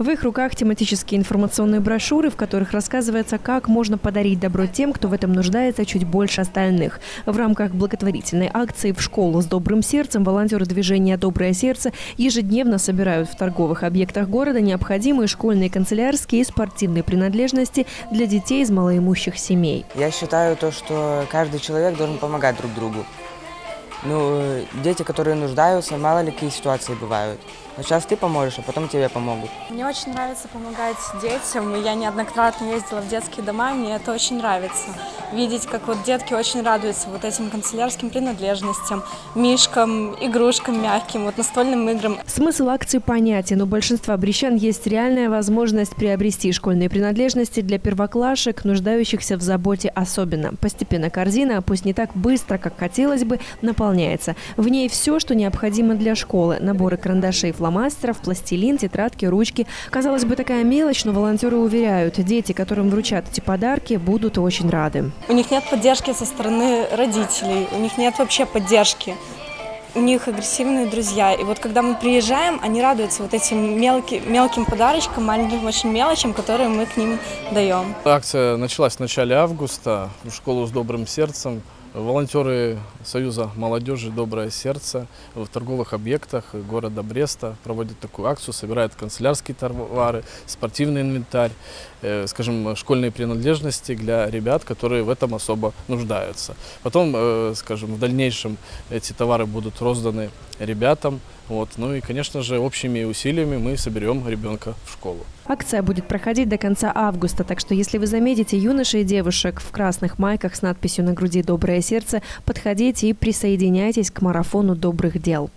В их руках тематические информационные брошюры, в которых рассказывается, как можно подарить добро тем, кто в этом нуждается чуть больше остальных. В рамках благотворительной акции «В школу с добрым сердцем» волонтеры движения «Доброе сердце» ежедневно собирают в торговых объектах города необходимые школьные, канцелярские и спортивные принадлежности для детей из малоимущих семей. Я считаю то, что каждый человек должен помогать друг другу. Ну, дети, которые нуждаются, мало ли какие ситуации бывают. Сейчас ты поможешь, а потом тебе помогут. Мне очень нравится помогать детям. Я неоднократно ездила в детские дома, мне это очень нравится. Видеть, как вот детки очень радуются вот этим канцелярским принадлежностям, мишкам, игрушкам мягким, вот настольным играм. Смысл акции понятен. У большинства брещан есть реальная возможность приобрести школьные принадлежности для первоклашек, нуждающихся в заботе особенно. Постепенно корзина, пусть не так быстро, как хотелось бы, наполняется. В ней все, что необходимо для школы. Наборы карандашей, фломастеров, пластилин, тетрадки, ручки. Казалось бы, такая мелочь, но волонтеры уверяют, дети, которым вручат эти подарки, будут очень рады. У них нет поддержки со стороны родителей, у них нет вообще поддержки. У них агрессивные друзья. И вот когда мы приезжаем, они радуются вот этим мелким, мелким подарочкам, маленьким очень мелочам, которые мы к ним даем. Акция началась в начале августа в школу с добрым сердцем. Волонтеры Союза молодежи «Доброе сердце» в торговых объектах города Бреста проводят такую акцию, собирают канцелярские товары, спортивный инвентарь, э, скажем, школьные принадлежности для ребят, которые в этом особо нуждаются. Потом, э, скажем, в дальнейшем эти товары будут розданы ребятам. Вот. Ну и, конечно же, общими усилиями мы соберем ребенка в школу. Акция будет проходить до конца августа, так что если вы заметите юношей и девушек в красных майках с надписью на груди «Доброе сердце», подходите и присоединяйтесь к марафону добрых дел.